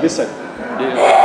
this side.